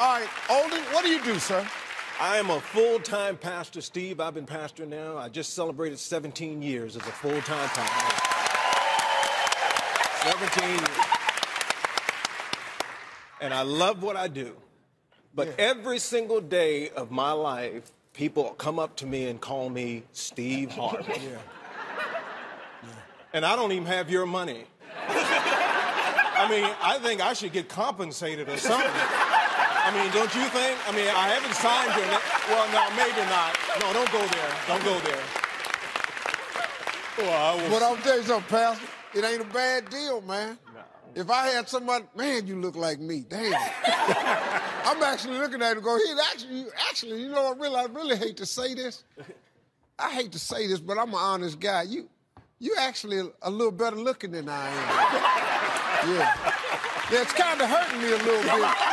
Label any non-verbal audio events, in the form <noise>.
All right, Olden, what do you do, sir? I am a full-time pastor, Steve. I've been pastor now. I just celebrated 17 years as a full-time pastor. 17 years. And I love what I do. But Yeah. every single day of my life, people come up to me and call me Steve Harvey. Yeah. And I don't even have your money. <laughs> I mean, I think I should get compensated or something. I mean, don't you think? I mean, I haven't signed your name. Well, no, maybe not. No, don't go there. Don't go there. Well, I will But I'll tell you something, Pastor. It ain't a bad deal, man. If I had somebody, man, you look like me. Damn. <laughs> I'm actually looking at it and go, he actually, actually, you know what, really, I really hate to say this. I hate to say this, but I'm an honest guy. You, you actually a little better looking than I am. <laughs> Yeah. Yeah, it's kind of hurting me a little bit.